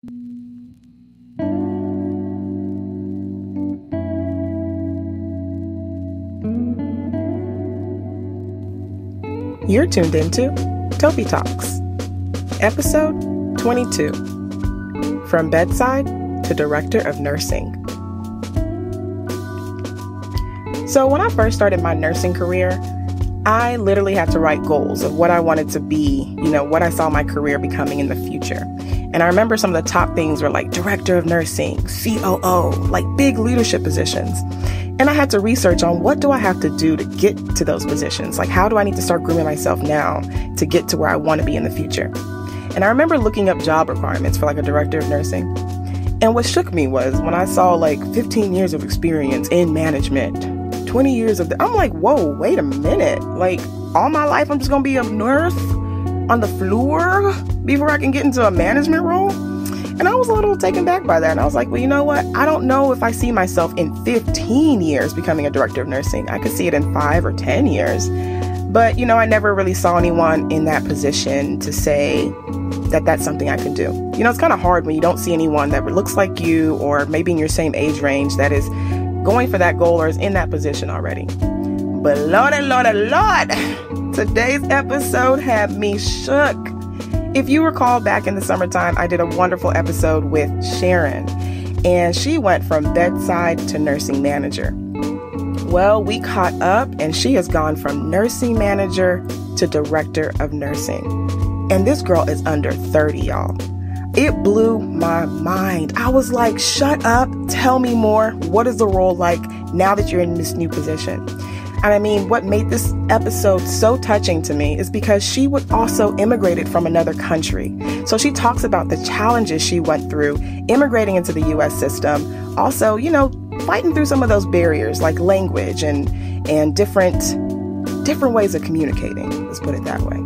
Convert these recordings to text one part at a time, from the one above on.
You're tuned into Tobi Talks, episode 22 From Bedside to Director of Nursing. So, when I first started my nursing career, I literally had to write goals of what I wanted to be, you know, what I saw my career becoming in the future. And I remember some of the top things were like director of nursing, COO, like big leadership positions. And I had to research on what do I have to do to get to those positions? Like, how do I need to start grooming myself now to get to where I want to be in the future? And I remember looking up job requirements for like a director of nursing. And what shook me was when I saw like 15 years of experience in management, 20 years of the, I'm like, whoa, wait a minute. Like, all my life, I'm just gonna be a nurse on the floor before I can get into a management role? And I was a little taken back by that. And I was like, well, you know what? I don't know if I see myself in 15 years becoming a director of nursing. I could see it in five or 10 years. But, you know, I never really saw anyone in that position to say that that's something I can do. You know, it's kind of hard when you don't see anyone that looks like you or maybe in your same age range that is going for that goal or is in that position already. But Lord and Lord and Lord, today's episode had me shook. If you recall back in the summertime, I did a wonderful episode with Sharon, and she went from bedside to nursing manager. Well, we caught up, and she has gone from nursing manager to director of nursing. And this girl is under 30, y'all. It blew my mind. I was like, shut up, tell me more. What is the role like now that you're in this new position? And I mean, what made this episode so touching to me is because she would also immigrated from another country. So she talks about the challenges she went through immigrating into the US system. Also, you know, fighting through some of those barriers like language and and different different ways of communicating. Let's put it that way.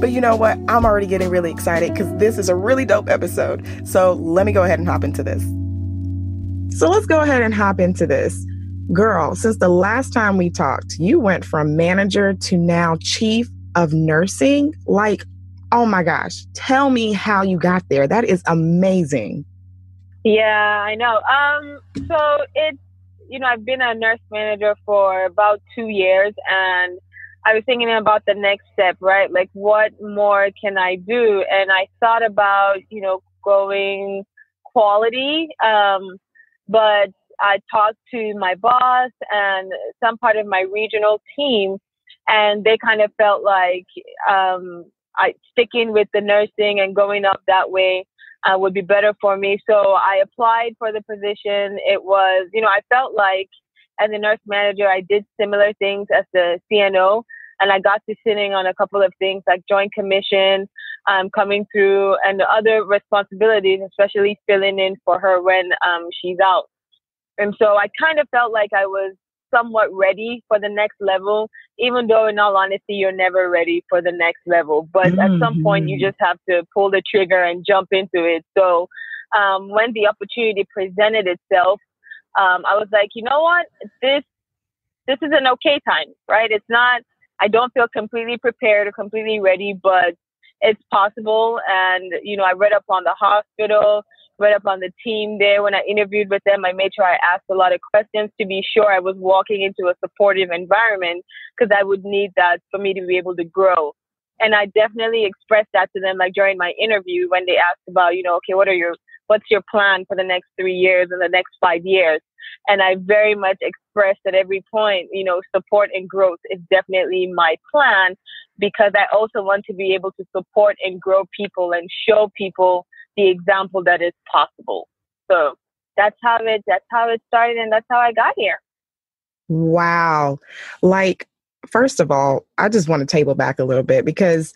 But you know what? I'm already getting really excited because this is a really dope episode. So let me go ahead and hop into this. So let's go ahead and hop into this. Girl, since the last time we talked, you went from manager to now chief of nursing. Like, oh my gosh, tell me how you got there. That is amazing. Yeah, I know. Um, so it's you know, I've been a nurse manager for about two years and I was thinking about the next step, right? Like, what more can I do? And I thought about, you know, going quality. Um, but I talked to my boss and some part of my regional team, and they kind of felt like um, I sticking with the nursing and going up that way uh, would be better for me. So I applied for the position. It was, you know, I felt like as a nurse manager, I did similar things as the CNO, and I got to sitting on a couple of things like joint commission, um, coming through, and other responsibilities, especially filling in for her when um, she's out. And so I kind of felt like I was somewhat ready for the next level, even though in all honesty, you're never ready for the next level. But mm-hmm. at some point, you mm-hmm. just have to pull the trigger and jump into it. So um, when the opportunity presented itself, um, I was like, you know what, this this is an okay time, right? It's not. I don't feel completely prepared or completely ready, but it's possible. And you know, I read up on the hospital, read up on the team there. When I interviewed with them, I made sure I asked a lot of questions to be sure I was walking into a supportive environment because I would need that for me to be able to grow. And I definitely expressed that to them, like during my interview when they asked about, you know, okay, what are your what's your plan for the next three years and the next five years? And I very much expressed at every point, you know, support and growth is definitely my plan because I also want to be able to support and grow people and show people the example that is possible. So that's how it that's how it started and that's how I got here. Wow. Like first of all, I just want to table back a little bit because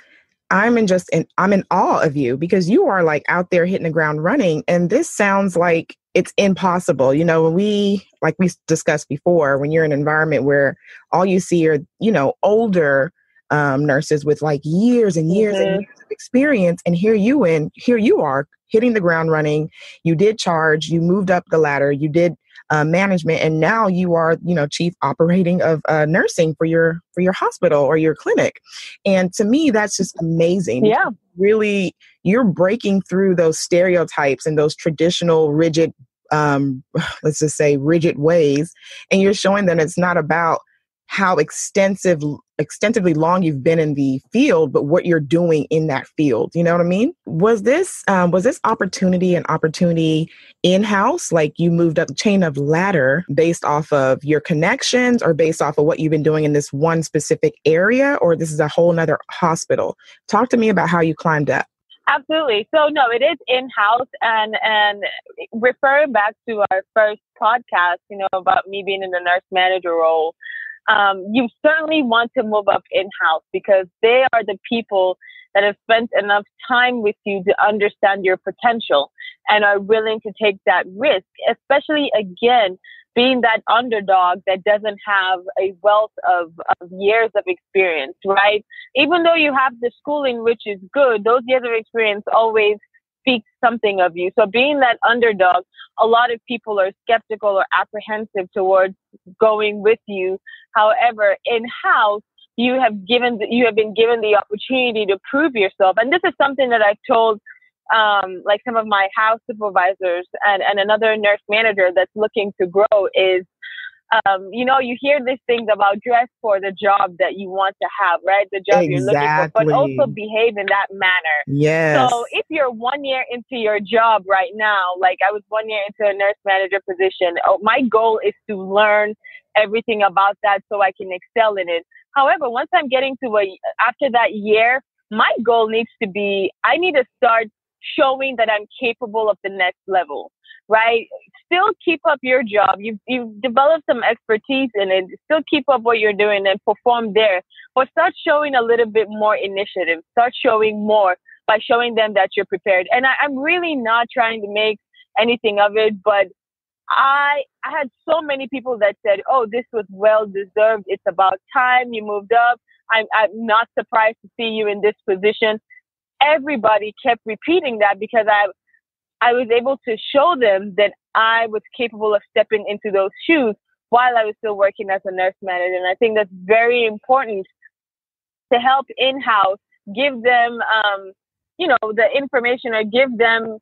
I'm in just in I'm in awe of you because you are like out there hitting the ground running and this sounds like it's impossible. You know, when we like we discussed before, when you're in an environment where all you see are, you know, older um, nurses with like years and years mm-hmm. and years of experience, and here you in here you are hitting the ground running. You did charge, you moved up the ladder, you did uh, management, and now you are you know chief operating of uh, nursing for your for your hospital or your clinic. And to me, that's just amazing. Yeah, really you're breaking through those stereotypes and those traditional rigid um let's just say rigid ways and you're showing them it's not about how extensive extensively long you've been in the field but what you're doing in that field you know what i mean? Was this um, was this opportunity an opportunity in-house? Like you moved up the chain of ladder based off of your connections or based off of what you've been doing in this one specific area or this is a whole nother hospital? Talk to me about how you climbed up. Absolutely. So no, it is in house, and and referring back to our first podcast, you know, about me being in the nurse manager role um, you certainly want to move up in house because they are the people that have spent enough time with you to understand your potential and are willing to take that risk, especially again, being that underdog that doesn't have a wealth of, of years of experience, right? Even though you have the schooling, which is good, those years of experience always speak something of you. So being that underdog, a lot of people are skeptical or apprehensive towards going with you. However, in house, you have given you have been given the opportunity to prove yourself, and this is something that I've told um, like some of my house supervisors and, and another nurse manager that's looking to grow is um, you know, you hear these things about dress for the job that you want to have, right? The job exactly. you're looking for, but also behave in that manner. Yes. So if you're one year into your job right now, like I was one year into a nurse manager position, oh, my goal is to learn everything about that so I can excel in it. However, once I'm getting to a, after that year, my goal needs to be, I need to start showing that I'm capable of the next level, right? Still keep up your job. You've, you've developed some expertise in it. Still keep up what you're doing and perform there. But start showing a little bit more initiative. Start showing more by showing them that you're prepared. And I, I'm really not trying to make anything of it, but I I had so many people that said, "Oh, this was well deserved. It's about time you moved up. I'm I'm not surprised to see you in this position." everybody kept repeating that because I I was able to show them that I was capable of stepping into those shoes while I was still working as a nurse manager. And I think that's very important to help in house, give them, um, you know, the information or give them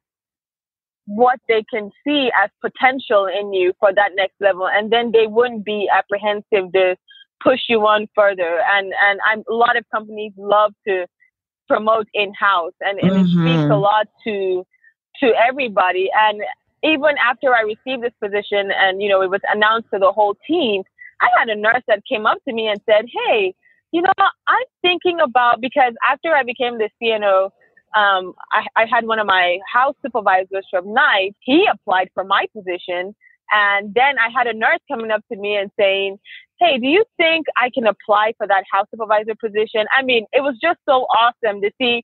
what they can see as potential in you for that next level. And then they wouldn't be apprehensive to push you on further. And, and I'm, a lot of companies love to promote in house, and, and mm-hmm. it speaks a mm-hmm. lot to to everybody. And even after I received this position, and you know, it was announced to the whole team, I had a nurse that came up to me and said, "Hey, you know, I'm thinking about because after I became the CNO." Um, I, I had one of my house supervisors from night. He applied for my position, and then I had a nurse coming up to me and saying, hey, do you think I can apply for that house supervisor position? I mean, it was just so awesome to see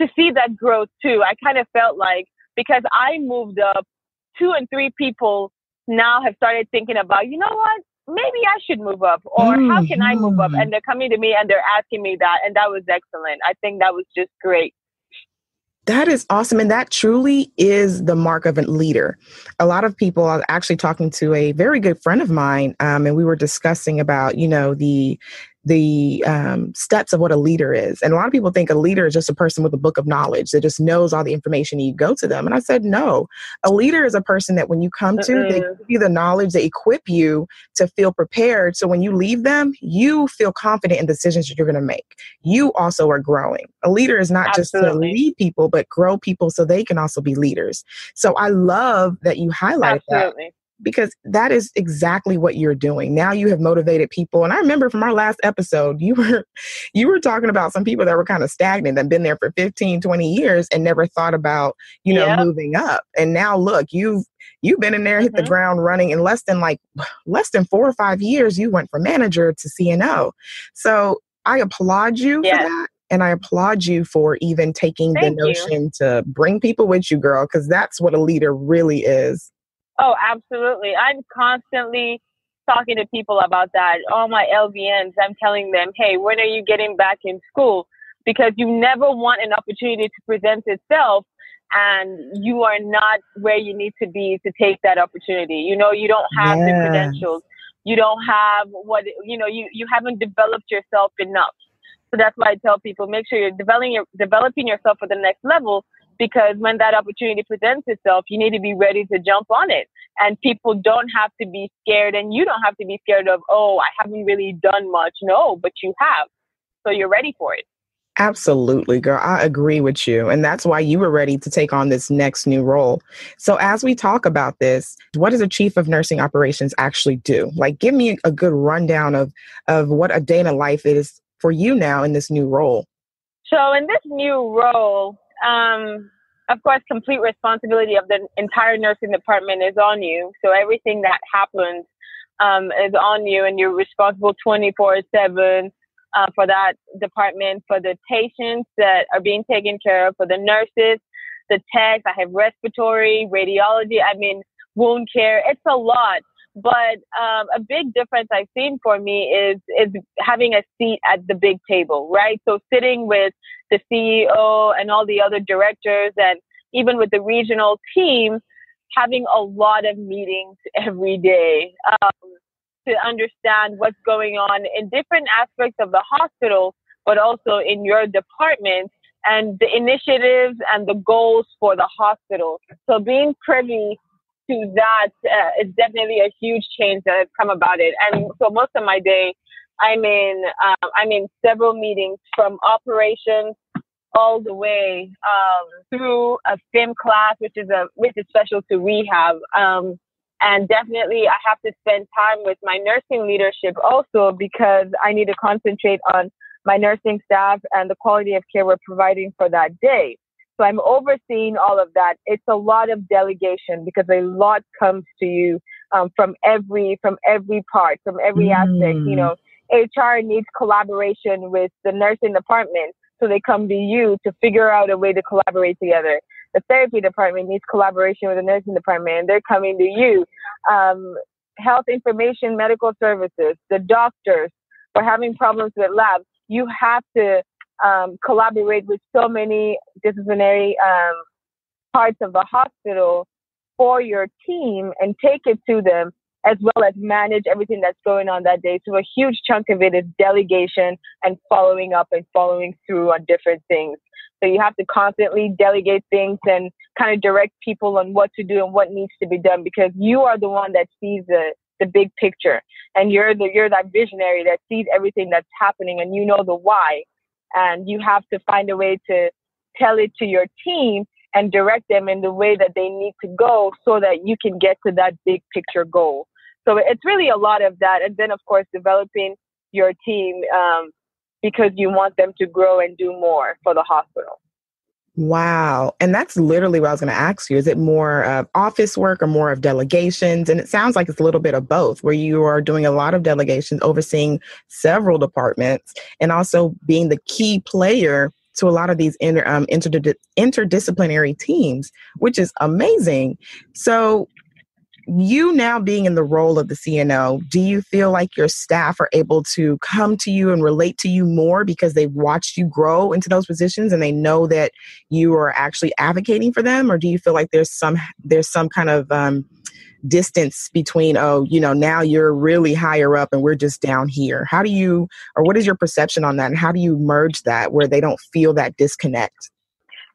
to see that growth too. I kind of felt like because I moved up, two and three people now have started thinking about, you know what? Maybe I should move up, or mm-hmm. how can I move up? Mm-hmm. And they're coming to me and they're asking me that, and that was excellent. I think that was just great. That is awesome. And that truly is the mark of a leader. A lot of people are actually talking to a very good friend of mine, um, and we were discussing about, you know, the the um, steps of what a leader is. And a lot of people think a leader is just a person with a book of knowledge that just knows all the information you go to them. And I said, no, a leader is a person that when you come to, they give you the knowledge, they equip you to feel prepared. So when you leave them, you feel confident in decisions that you're going to make. You also are growing. A leader is not Absolutely. just to lead people, but grow people so they can also be leaders. So I love that you highlight Absolutely. that because that is exactly what you're doing. Now you have motivated people. And I remember from our last episode, you were you were talking about some people that were kind of stagnant and been there for 15, 20 years and never thought about, you know, yeah. moving up. And now look, you've you've been in there, hit mm-hmm. the ground running in less than like less than four or five years, you went from manager to CNO. So I applaud you for that. And I applaud you for even taking Thank the notion you. to bring people with you, girl, because that's what a leader really is. Oh, absolutely. I'm constantly talking to people about that. All my LVNs, I'm telling them, hey, when are you getting back in school? Because you never want an opportunity to present itself and you are not where you need to be to take that opportunity. You know, you don't have yes. the credentials. You don't have what, you know, you, you haven't developed yourself enough. So that's why I tell people make sure you're developing your, developing yourself for the next level because when that opportunity presents itself, you need to be ready to jump on it. And people don't have to be scared, and you don't have to be scared of, oh, I haven't really done much. No, but you have. So you're ready for it. Absolutely, girl. I agree with you. And that's why you were ready to take on this next new role. So, as we talk about this, what does a chief of nursing operations actually do? Like, give me a good rundown of, of what a day in a life is for you now in this new role. So, in this new role, um, of course, complete responsibility of the entire nursing department is on you. So, everything that happens um, is on you, and you're responsible 24 7 uh, for that department, for the patients that are being taken care of, for the nurses, the techs. I have respiratory, radiology. I mean, wound care. It's a lot. But um, a big difference I've seen for me is is having a seat at the big table, right? So sitting with the CEO and all the other directors, and even with the regional team, having a lot of meetings every day. Um, to understand what's going on in different aspects of the hospital, but also in your department and the initiatives and the goals for the hospital. So being privy to that uh, is definitely a huge change that has come about it. And so most of my day, I'm in um, I'm in several meetings from operations all the way um, through a FIM class, which is a which is special to rehab. Um, and definitely, I have to spend time with my nursing leadership also because I need to concentrate on my nursing staff and the quality of care we're providing for that day. So I'm overseeing all of that. It's a lot of delegation because a lot comes to you um, from every from every part, from every mm. aspect. You know, HR needs collaboration with the nursing department, so they come to you to figure out a way to collaborate together the therapy department needs collaboration with the nursing department, and they're coming to you. Um, health information, medical services, the doctors for having problems with labs. You have to um, collaborate with so many disciplinary um, parts of the hospital for your team and take it to them as well as manage everything that's going on that day. So a huge chunk of it is delegation and following up and following through on different things. So you have to constantly delegate things and kind of direct people on what to do and what needs to be done because you are the one that sees the the big picture and you're the you're that visionary that sees everything that's happening and you know the why and you have to find a way to tell it to your team and direct them in the way that they need to go so that you can get to that big picture goal. So it's really a lot of that. And then, of course, developing your team um, because you want them to grow and do more for the hospital. Wow. And that's literally what I was going to ask you. Is it more of office work or more of delegations? And it sounds like it's a little bit of both, where you are doing a lot of delegations, overseeing several departments, and also being the key player to a lot of these inter, um, interdisciplinary teams, which is amazing. So, you now being in the role of the CNO, do you feel like your staff are able to come to you and relate to you more because they've watched you grow into those positions and they know that you are actually advocating for them, or do you feel like there's some there's some kind of um, distance between oh you know now you're really higher up and we're just down here? How do you or what is your perception on that, and how do you merge that where they don't feel that disconnect?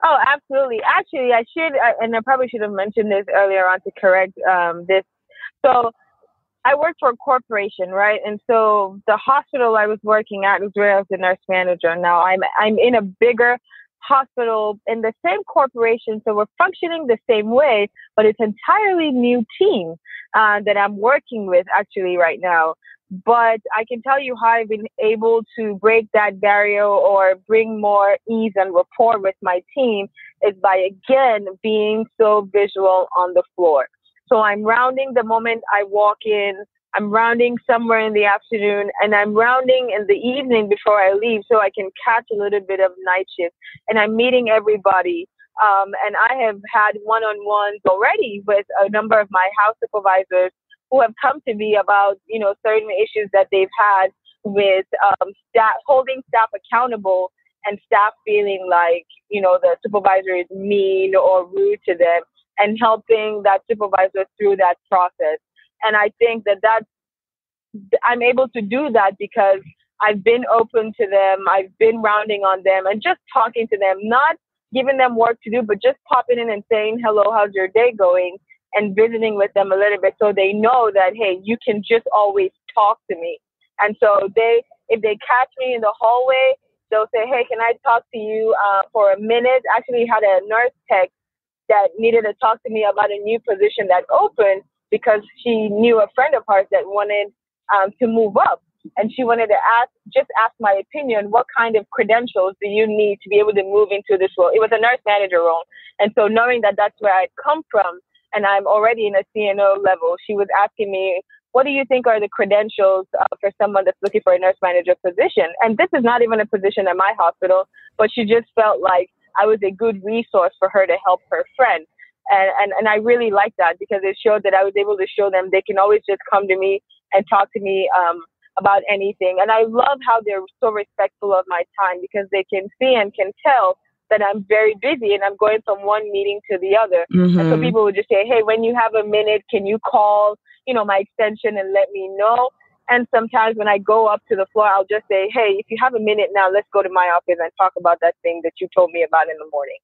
Oh, absolutely. Actually, I should, and I probably should have mentioned this earlier on to correct um, this. So, I worked for a corporation, right? And so the hospital I was working at was where I was the nurse manager. Now I'm I'm in a bigger hospital in the same corporation, so we're functioning the same way, but it's entirely new team uh, that I'm working with actually right now. But I can tell you how I've been able to break that barrier or bring more ease and rapport with my team is by again being so visual on the floor. So I'm rounding the moment I walk in. I'm rounding somewhere in the afternoon and I'm rounding in the evening before I leave so I can catch a little bit of night shift. And I'm meeting everybody. Um, and I have had one on ones already with a number of my house supervisors who have come to me about, you know, certain issues that they've had with um, staff, holding staff accountable and staff feeling like, you know, the supervisor is mean or rude to them and helping that supervisor through that process. And I think that that's, I'm able to do that because I've been open to them. I've been rounding on them and just talking to them, not giving them work to do, but just popping in and saying, hello, how's your day going? And visiting with them a little bit so they know that, hey, you can just always talk to me. And so they, if they catch me in the hallway, they'll say, hey, can I talk to you uh, for a minute? Actually, had a nurse tech that needed to talk to me about a new position that opened because she knew a friend of hers that wanted um, to move up and she wanted to ask, just ask my opinion, what kind of credentials do you need to be able to move into this role? It was a nurse manager role. And so knowing that that's where I'd come from and I'm already in a CNO level, she was asking me, what do you think are the credentials uh, for someone that's looking for a nurse manager position? And this is not even a position at my hospital, but she just felt like I was a good resource for her to help her friend. And, and, and I really liked that because it showed that I was able to show them they can always just come to me and talk to me um, about anything. And I love how they're so respectful of my time because they can see and can tell that I'm very busy and I'm going from one meeting to the other. Mm-hmm. And so mm-hmm. people would just say, Hey, when you have a minute, can you call, you know, my extension and let me know? And sometimes when I go up to the floor, I'll just say, Hey, if you have a minute now, let's go to my office and talk about that thing that you told me about in the morning.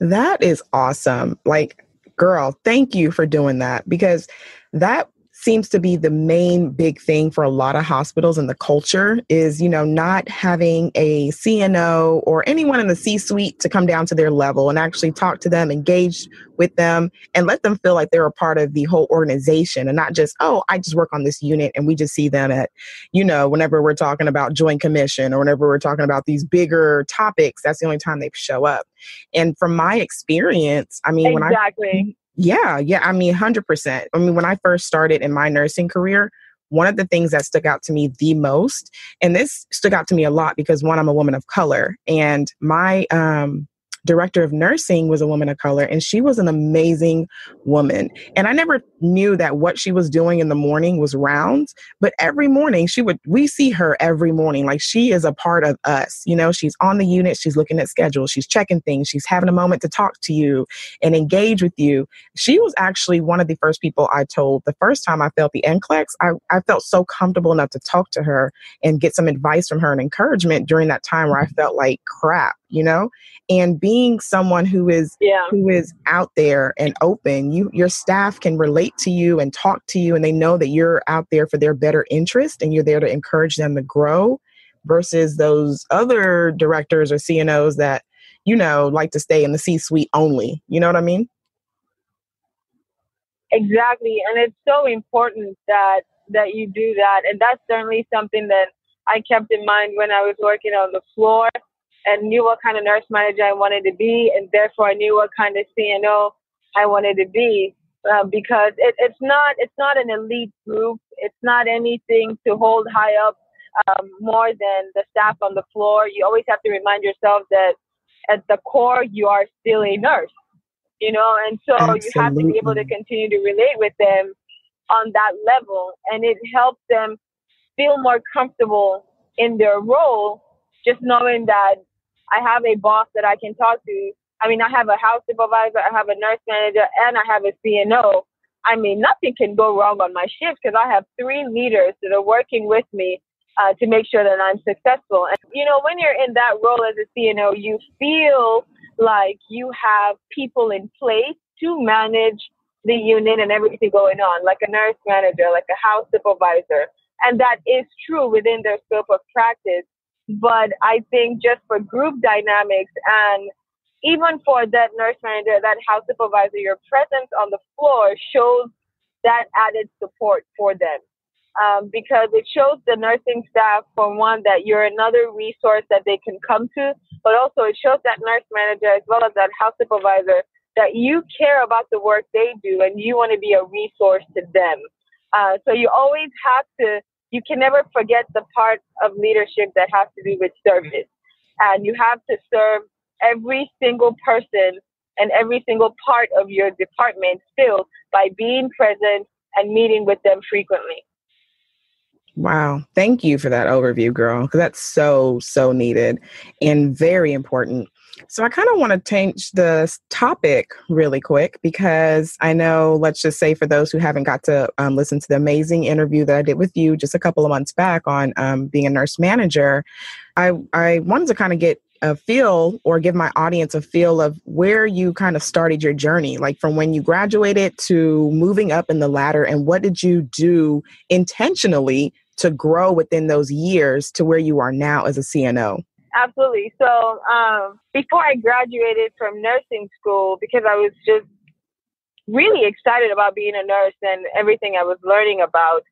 That is awesome. Like, girl, thank you for doing that because that seems to be the main big thing for a lot of hospitals and the culture is you know not having a cno or anyone in the c suite to come down to their level and actually talk to them engage with them and let them feel like they're a part of the whole organization and not just oh i just work on this unit and we just see them at you know whenever we're talking about joint commission or whenever we're talking about these bigger topics that's the only time they show up and from my experience i mean exactly. when i yeah, yeah. I mean, 100%. I mean, when I first started in my nursing career, one of the things that stuck out to me the most, and this stuck out to me a lot because one, I'm a woman of color, and my um, director of nursing was a woman of color and she was an amazing woman. And i never knew that what she was doing in the morning was rounds but every morning she would we see her every morning. Like she is a part of us you know? She's on the unit she's looking at schedules she's checking things she's having a moment to talk to you and engage with you. She was actually one of the first people i told. The first time i felt the NCLEX i, I felt so comfortable enough to talk to her and get some advice from her and encouragement during that time where i mm-hmm. felt like crap you know? And being someone who is yeah. who is out there and open you your staff can relate to you and talk to you and they know that you're out there for their better interest and you're there to encourage them to grow versus those other directors or CNOs that you know like to stay in the C suite only you know what i mean? Exactly and it's so important that that you do that and that's certainly something that i kept in mind when i was working on the floor and knew what kind of nurse manager I wanted to be, and therefore I knew what kind of CNO I wanted to be. Uh, because it, it's not it's not an elite group. It's not anything to hold high up um, more than the staff on the floor. You always have to remind yourself that at the core you are still a nurse, you know, and so Absolutely. you have to be able to continue to relate with them on that level, and it helps them feel more comfortable in their role, just knowing that I have a boss that I can talk to. I mean, I have a house supervisor, I have a nurse manager, and I have a CNO. I mean, nothing can go wrong on my shift because I have three leaders that are working with me uh, to make sure that I'm successful. And, you know, when you're in that role as a CNO, you feel like you have people in place to manage the unit and everything going on, like a nurse manager, like a house supervisor. And that is true within their scope of practice. But I think just for group dynamics and even for that nurse manager, that house supervisor, your presence on the floor shows that added support for them. Um, because it shows the nursing staff, for one, that you're another resource that they can come to, but also it shows that nurse manager as well as that house supervisor that you care about the work they do and you want to be a resource to them. Uh, so you always have to you can never forget the part of leadership that has to do with service. And you have to serve every single person and every single part of your department still by being present and meeting with them frequently. Wow. Thank you for that overview, girl, because that's so, so needed and very important. So I kind of want to change the topic really quick because I know, let's just say for those who haven't got to um, listen to the amazing interview that I did with you just a couple of months back on um, being a nurse manager, I, I wanted to kind of get a feel or give my audience a feel of where you kind of started your journey, like from when you graduated to moving up in the ladder, and what did you do intentionally to grow within those years to where you are now as a CNO? Absolutely. So um, before I graduated from nursing school, because I was just really excited about being a nurse and everything I was learning about,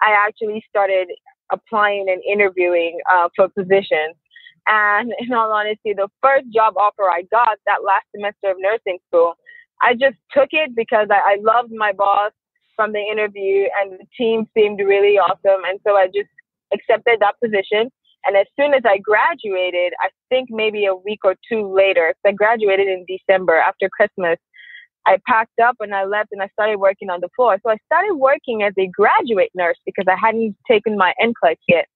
I actually started applying and interviewing uh, for positions. And in all honesty, the first job offer I got that last semester of nursing school, I just took it because I, I loved my boss from the interview and the team seemed really awesome. And so I just accepted that position. And as soon as I graduated, I think maybe a week or two later, I graduated in December after Christmas, I packed up and I left and I started working on the floor. So I started working as a graduate nurse because I hadn't taken my NCLEX yet.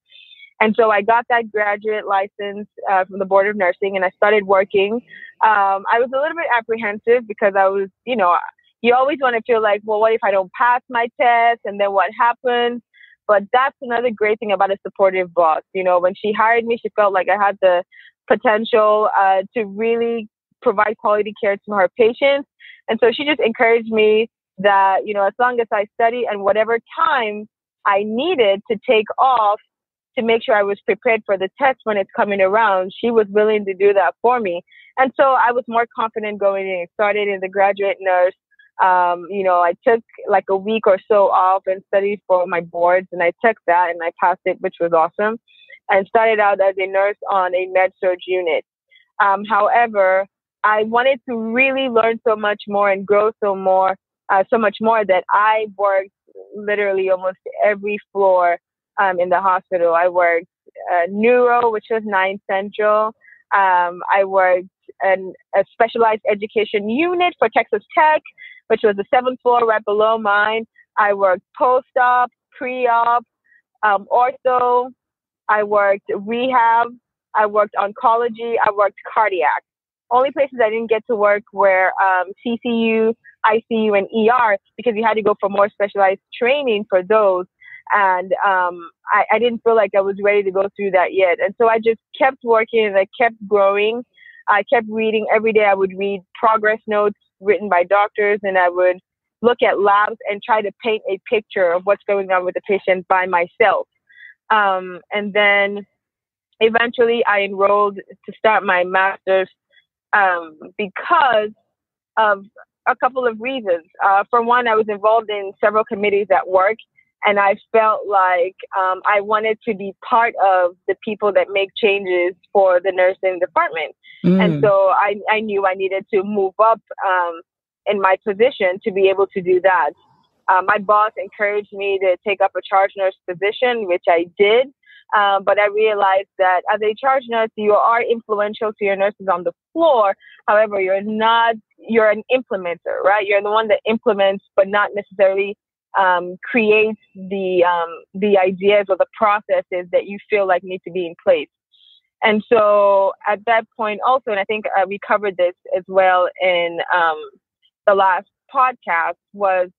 And so I got that graduate license uh, from the Board of Nursing and I started working. Um, I was a little bit apprehensive because I was, you know, you always want to feel like, well, what if I don't pass my test? And then what happens? But that's another great thing about a supportive boss. You know, when she hired me, she felt like I had the potential uh, to really provide quality care to her patients. And so she just encouraged me that, you know, as long as I study and whatever time I needed to take off to make sure I was prepared for the test when it's coming around, she was willing to do that for me. And so I was more confident going in. Started in the graduate nurse um, you know, I took like a week or so off and studied for my boards, and I took that and I passed it, which was awesome. And started out as a nurse on a med surg unit. Um, however, I wanted to really learn so much more and grow so more, uh, so much more that I worked literally almost every floor um, in the hospital. I worked uh, neuro, which was nine central. Um, I worked in a specialized education unit for Texas Tech which was the seventh floor right below mine. I worked post-op, pre-op, um, ortho. I worked rehab. I worked oncology. I worked cardiac. Only places I didn't get to work were um, CCU, ICU, and ER because you had to go for more specialized training for those. And um, I, I didn't feel like I was ready to go through that yet. And so I just kept working and I kept growing. I kept reading every day. I would read progress notes written by doctors, and I would look at labs and try to paint a picture of what's going on with the patient by myself. Um, and then eventually I enrolled to start my master's um, because of a couple of reasons. Uh, for one, I was involved in several committees at work, and I felt like um, I wanted to be part of the people that make changes for the nursing department. Mm. And so I, I knew I needed to move up um, in my position to be able to do that. Uh, my boss encouraged me to take up a charge nurse position, which I did. Um, but I realized that as a charge nurse, you are influential to your nurses on the floor. However, you're not, you're an implementer, right? You're the one that implements, but not necessarily um, creates the, um, the ideas or the processes that you feel like need to be in place. And so at that point also, and I think uh, we covered this as well in um, the last podcast, was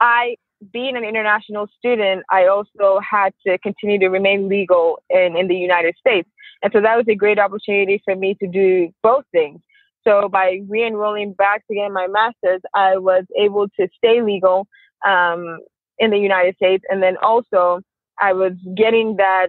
I, being an international student, I also had to continue to remain legal in, in the United States. And so that was a great opportunity for me to do both things. So by re-enrolling back to get my master's, I was able to stay legal um, in the United States. And then also I was getting that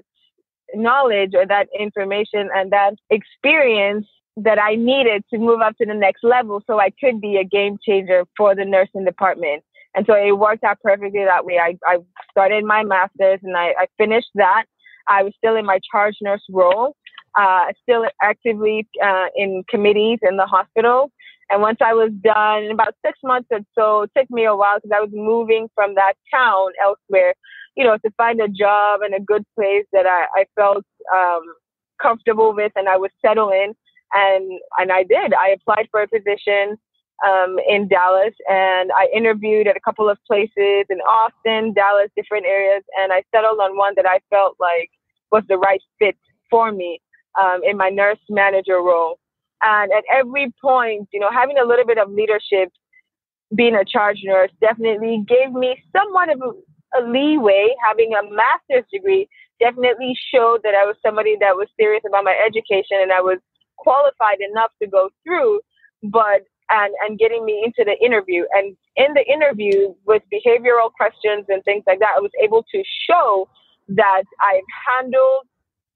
knowledge or that information and that experience that I needed to move up to the next level so I could be a game changer for the nursing department. And so it worked out perfectly that way. I, I started my master's and I, I finished that. I was still in my charge nurse role, uh, still actively uh, in committees in the hospital. And once I was done, in about six months or so, it took me a while because I was moving from that town elsewhere you know, to find a job and a good place that I, I felt um, comfortable with and I would settle in. And, and I did. I applied for a position um, in Dallas and I interviewed at a couple of places in Austin, Dallas, different areas. And I settled on one that I felt like was the right fit for me um, in my nurse manager role. And at every point, you know, having a little bit of leadership, being a charge nurse definitely gave me somewhat of a, a leeway. Having a master's degree definitely showed that I was somebody that was serious about my education and I was qualified enough to go through. But and, and getting me into the interview. And in the interview with behavioral questions and things like that, I was able to show that I've handled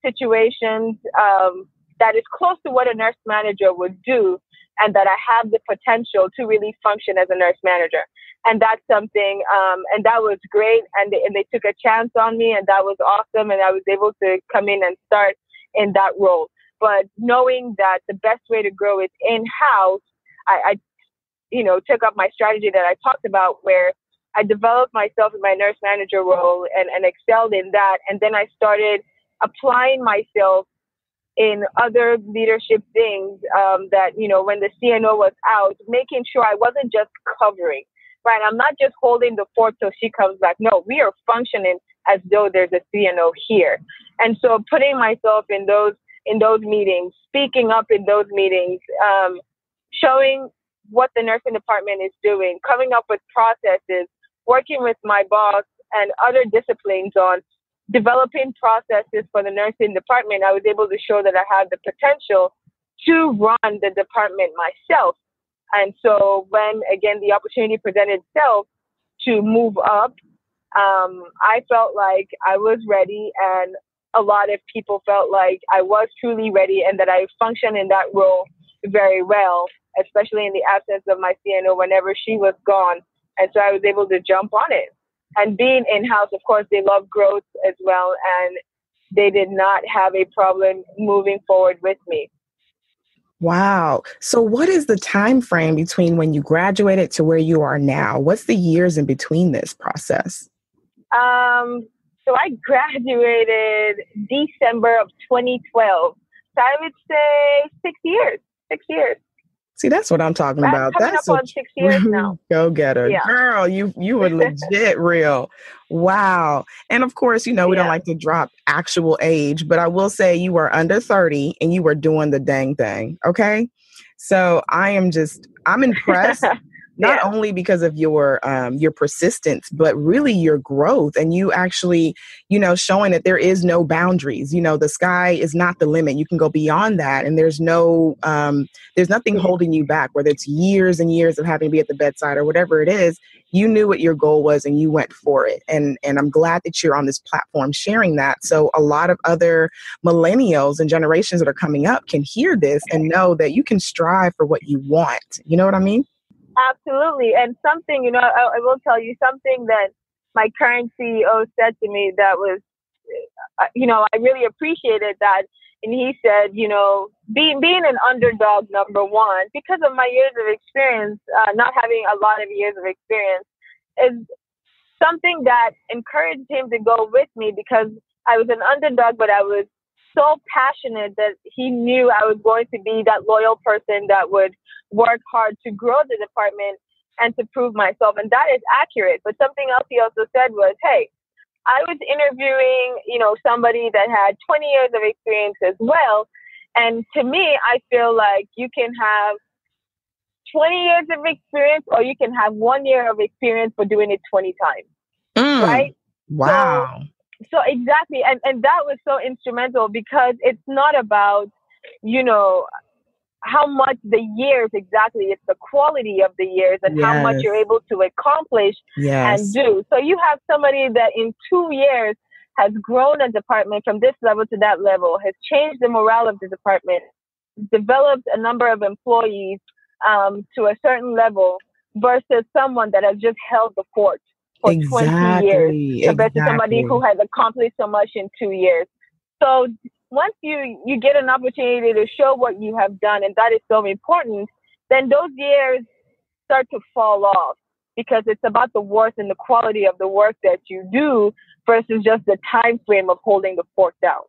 situations um, that is close to what a nurse manager would do and that I have the potential to really function as a nurse manager. And that's something, um, and that was great. And they, and they took a chance on me, and that was awesome. And I was able to come in and start in that role. But knowing that the best way to grow is in house I, I, you know, took up my strategy that I talked about where I developed myself in my nurse manager role and, and excelled in that. And then I started applying myself in other leadership things um, that, you know, when the CNO was out, making sure I wasn't just covering, right? I'm not just holding the fort till she comes back. No, we are functioning as though there's a CNO here. And so putting myself in those, in those meetings, speaking up in those meetings, um, showing what the nursing department is doing, coming up with processes, working with my boss and other disciplines on developing processes for the nursing department, I was able to show that I had the potential to run the department myself. And so when again the opportunity presented itself to move up, um, I felt like I was ready and a lot of people felt like I was truly ready and that I functioned in that role very well especially in the absence of my CNO whenever she was gone. And so I was able to jump on it. And being in house, of course, they love growth as well. And they did not have a problem moving forward with me. Wow. So what is the time frame between when you graduated to where you are now? What's the years in between this process? Um, so I graduated December of 2012. So I would say six years. Six years. See, that's what I'm talking about. That's up six years now. Go getter, yeah. girl. You you were legit real. Wow. And of course, you know we yeah. don't like to drop actual age, but I will say you were under 30 and you were doing the dang thing. Okay. So I am just I'm impressed not yeah. only because of your um, your persistence but really your growth and you actually you know showing that there is no boundaries. You know the sky is not the limit. You can go beyond that and there's no um, there's nothing holding you back whether it's years and years of having to be at the bedside or whatever it is you knew what your goal was and you went for it. And and i'm glad that you're on this platform sharing that. So a lot of other millennials and generations that are coming up can hear this and know that you can strive for what you want. You know what i mean Absolutely. And something, you know, I, I, will tell you something that my current CEO said to me that was, uh, you know, I really appreciated that. And he said, you know, being being an underdog, number one, because of my years of experience, uh, not having a lot of years of experience, is something that encouraged him to go with me because I was an underdog, but I was so passionate that he knew I was going to be that loyal person that would work hard to grow the department and to prove myself. And that is accurate. But something else he also said was, hey, I was interviewing, you know, somebody that had 20 years of experience as well. And to me, I feel like you can have 20 years of experience or you can have one year of experience for doing it 20 times. Mm, right? Wow. So, so exactly and and that was so instrumental because it's not about you know how much the years exactly it's the quality of the years and yes. how much you're able to accomplish yes. and do so you have somebody that in two years has grown a department from this level to that level has changed the morale of the department developed a number of employees um, to a certain level versus someone that has just held the fort for exactly, 20 years compared exactly. to somebody who has accomplished so much in two years. So once you you get an opportunity to show what you have done, and that is so important, then those years start to fall off because it's about the worth and the quality of the work that you do versus just the time frame of holding the fort down.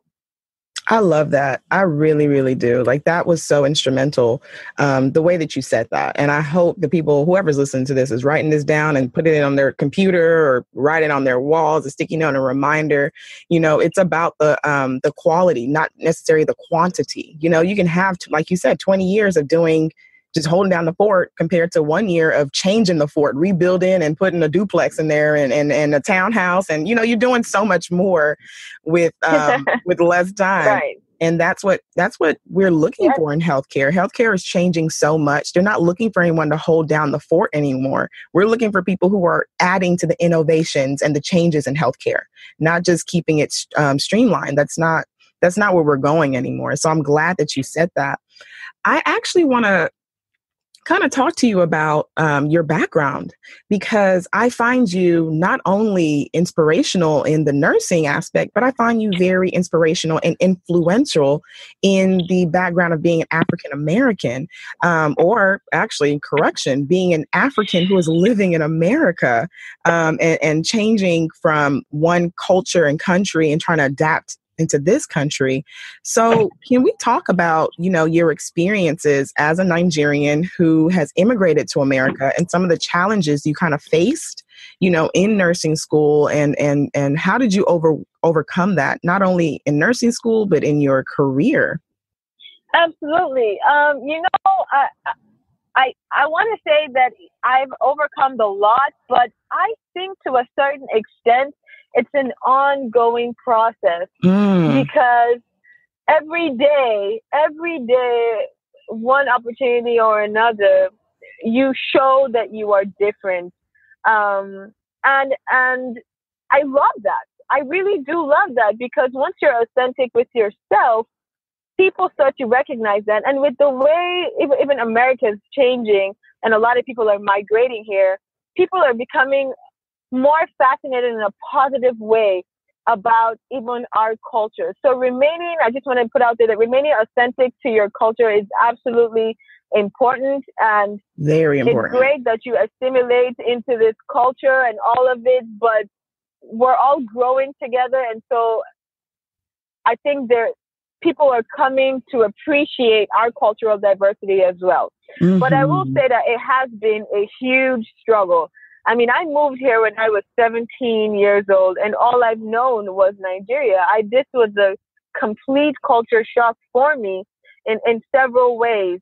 I love that. I really, really do. Like that was so instrumental, um, the way that you said that. And I hope the people, whoever's listening to this, is writing this down and putting it on their computer or writing it on their walls, a sticky note, a reminder. You know, it's about the um, the quality, not necessarily the quantity. You know, you can have, like you said, twenty years of doing just holding down the fort compared to one year of changing the fort, rebuilding and putting a duplex in there and, and, and a townhouse. And, you know, you're doing so much more with, um, with less time. Right. And that's what that's what we're looking for in healthcare. Healthcare is changing so much. They're not looking for anyone to hold down the fort anymore. We're looking for people who are adding to the innovations and the changes in healthcare, not just keeping it um, streamlined. That's not that's not where we're going anymore. So I'm glad that you said that. I actually want to kind of talk to you about um, your background because I find you not only inspirational in the nursing aspect, but I find you very inspirational and influential in the background of being an African American, um, or actually, correction, being an African who is living in America um, and, and changing from one culture and country and trying to adapt into this country. So, can we talk about, you know, your experiences as a Nigerian who has immigrated to America and some of the challenges you kind of faced, you know, in nursing school and and and how did you over overcome that not only in nursing school but in your career? Absolutely. Um, you know, I I I want to say that I've overcome the lot, but I think to a certain extent it's an ongoing process mm. because every day, every day, one opportunity or another, you show that you are different. Um, and and I love that. I really do love that because once you're authentic with yourself, people start to recognize that. And with the way even America is changing, and a lot of people are migrating here, people are becoming more fascinated in a positive way about even our culture. So remaining, I just want to put out there that remaining authentic to your culture is absolutely important and very important. It's great that you assimilate into this culture and all of it, but we're all growing together and so I think there people are coming to appreciate our cultural diversity as well. Mm-hmm. But I will mm-hmm. say that it has been a huge struggle. I mean, I moved here when I was 17 years old, and all I've known was Nigeria. I this was a complete culture shock for me in in several ways.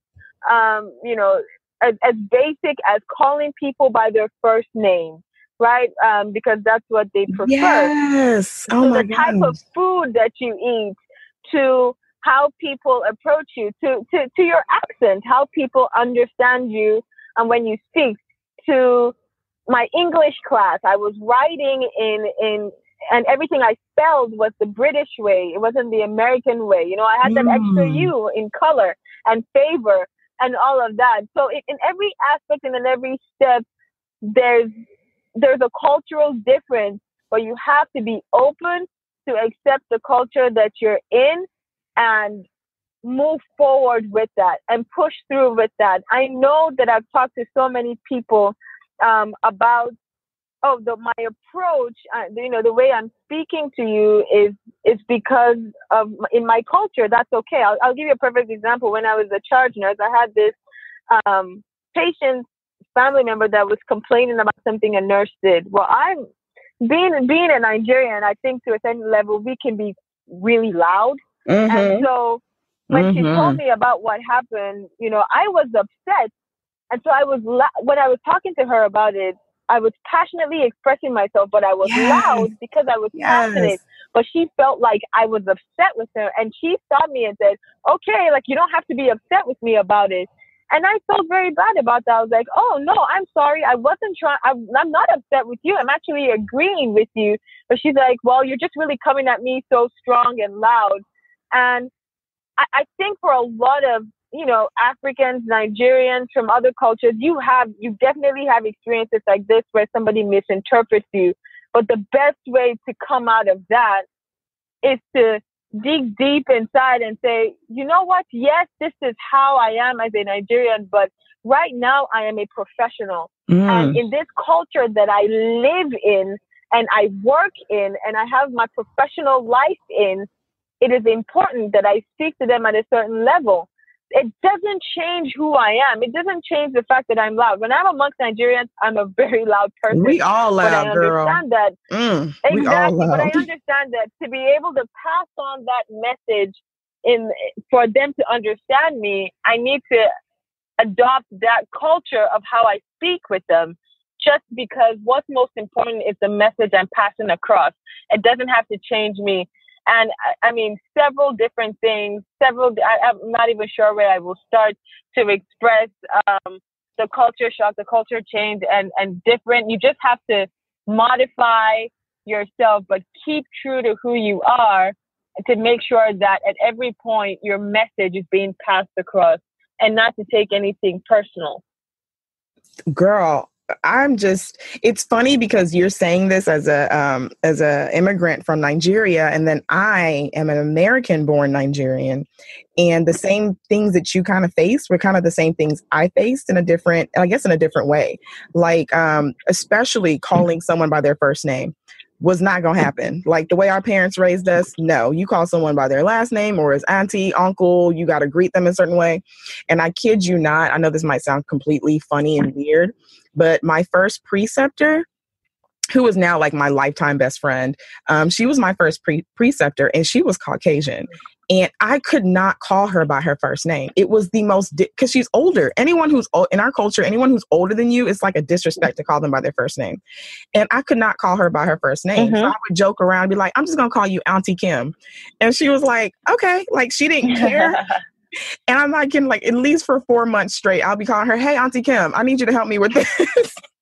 Um, you know, as, as basic as calling people by their first name, right? Um, because that's what they prefer. Yes. Oh to my the type of food that you eat, to how people approach you, to to to your accent, how people understand you, and when you speak, to my English class, I was writing in in and everything I spelled was the British way. It wasn't the American way. You know, I had that mm. extra U in color and favor and all of that. So in, in every aspect and in every step, there's there's a cultural difference, but you have to be open to accept the culture that you're in and move forward with that and push through with that. I know that I've talked to so many people um, about oh the my approach uh, you know the way i'm speaking to you is is because of in my culture that's okay I'll, I'll give you a perfect example when i was a charge nurse i had this um, patient family member that was complaining about something a nurse did well i'm being being a nigerian i think to a certain level we can be really loud mm-hmm. and so when mm-hmm. she told me about what happened you know i was upset and so I was, la- when I was talking to her about it, I was passionately expressing myself, but I was yes. loud because I was yes. passionate. But she felt like I was upset with her. And she stopped me and said, okay, like you don't have to be upset with me about it. And I felt very bad about that. I was like, oh no, I'm sorry. I wasn't trying, I'm, I'm not upset with you. I'm actually agreeing with you. But she's like, well, you're just really coming at me so strong and loud. And I, I think for a lot of you know, Africans, Nigerians from other cultures, you have, you definitely have experiences like this where somebody misinterprets you. But the best way to come out of that is to dig deep inside and say, you know what? Yes, this is how I am as a Nigerian, but right now I am a professional. Mm. And in this culture that I live in and I work in and I have my professional life in, it is important that I speak to them at a certain level. It doesn't change who I am. It doesn't change the fact that I'm loud. When I'm amongst Nigerians, I'm a very loud person. We all loud, but I understand girl. that mm, exactly. But I understand that to be able to pass on that message in for them to understand me, I need to adopt that culture of how I speak with them just because what's most important is the message I'm passing across. It doesn't have to change me. And I, mean, several different things, several, I, am not even sure where I will start to express um, the culture shock, the culture change, and, and different. You just have to modify yourself, but keep true to who you are to make sure that at every point your message is being passed across and not to take anything personal. Girl, I'm just it's funny because you're saying this as a um as a immigrant from Nigeria and then I am an American born Nigerian. And the same things that you kind of faced were kind of the same things I faced in a different I guess in a different way. Like um especially calling someone by their first name was not going to happen. Like the way our parents raised us, no, you call someone by their last name or as auntie, uncle, you got to greet them a certain way. And I kid you not, I know this might sound completely funny and weird, but my first preceptor, who is now like my lifetime best friend, um, she was my first pre- preceptor and she was Caucasian and I could not call her by her first name. It was the most because di- she's older. Anyone who's o- in our culture, anyone who's older than you, it's like a disrespect to call them by their first name. And I could not call her by her first name. Mm-hmm. So I would joke around, and be like, "I'm just gonna call you Auntie Kim," and she was like, "Okay," like she didn't care. and I'm like, getting like at least for four months straight, I'll be calling her, "Hey, Auntie Kim, I need you to help me with this."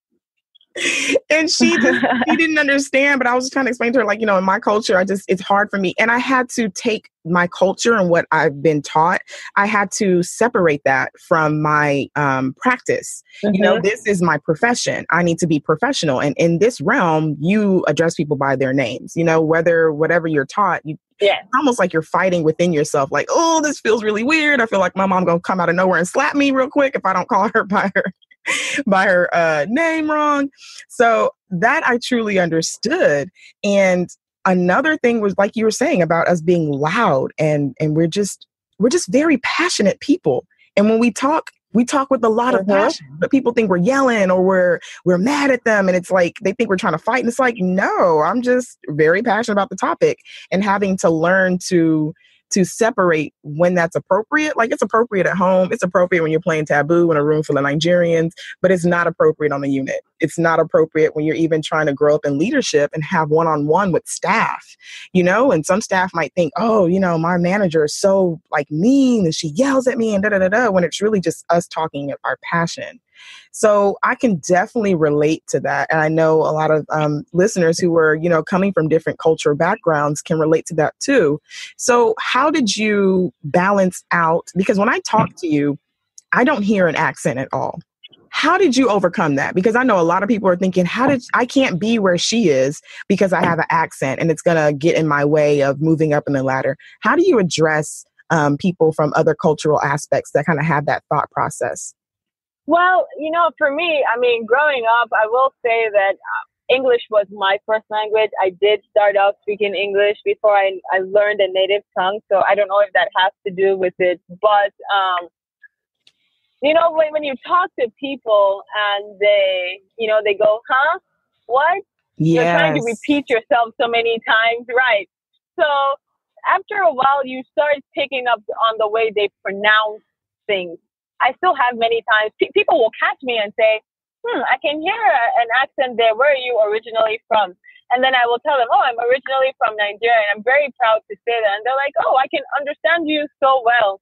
and she just, she didn't understand but i was trying to explain to her like you know in my culture i just it's hard for me and i had to take my culture and what i've been taught i had to separate that from my um, practice mm-hmm. you know mm-hmm. this is my profession i need to be professional and in this realm you address people by their names you know whether whatever you're taught you yeah. It's almost like you're fighting within yourself, like, oh, this feels really weird. I feel like my mom gonna come out of nowhere and slap me real quick if I don't call her by her by her uh, name wrong. So that I truly understood. And another thing was like you were saying about us being loud and and we're just we're just very passionate people. And when we talk, we talk with a lot of mm-hmm. passion, but people think we're yelling or we're we're mad at them, and it's like they think we're trying to fight. And it's like, no, I'm just very passionate about the topic and having to learn to to separate when that's appropriate. Like it's appropriate at home, it's appropriate when you're playing taboo in a room full of Nigerians, but it's not appropriate on the unit. It's not appropriate when you're even trying to grow up in leadership and have one on one with staff, you know? And some staff might think, oh, you know, my manager is so like mean and she yells at me and da da da da, when it's really just us talking our passion. So I can definitely relate to that. And I know a lot of um, listeners who were, you know, coming from different cultural backgrounds can relate to that too. So how did you balance out? Because when I talk to you, I don't hear an accent at all. How did you overcome that? Because I know a lot of people are thinking, how did I can't be where she is because I have an accent and it's going to get in my way of moving up in the ladder. How do you address um, people from other cultural aspects that kind of have that thought process? Well, you know, for me, I mean, growing up, I will say that uh, English was my first language. I did start out speaking English before I, I learned a native tongue. So I don't know if that has to do with it. But, um, you know, when, when you talk to people and they, you know, they go, huh? What? Yes. You're trying to repeat yourself so many times. Right. So after a while, you start picking up on the way they pronounce things. I still have many times pe- people will catch me and say, "Hmm, I can hear an accent there. Where are you originally from?" And then I will tell them, "Oh, I'm originally from Nigeria, and I'm very proud to say that." And they're like, "Oh, I can understand you so well."